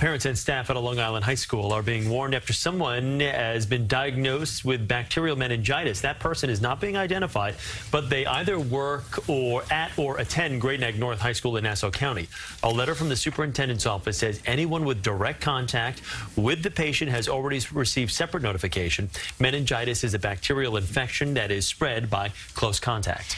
Parents and staff at a Long Island high school are being warned after someone has been diagnosed with bacterial meningitis. That person is not being identified, but they either work or at or attend Great Neck North High School in Nassau County. A letter from the superintendent's office says anyone with direct contact with the patient has already received separate notification. Meningitis is a bacterial infection that is spread by close contact.